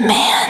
Man.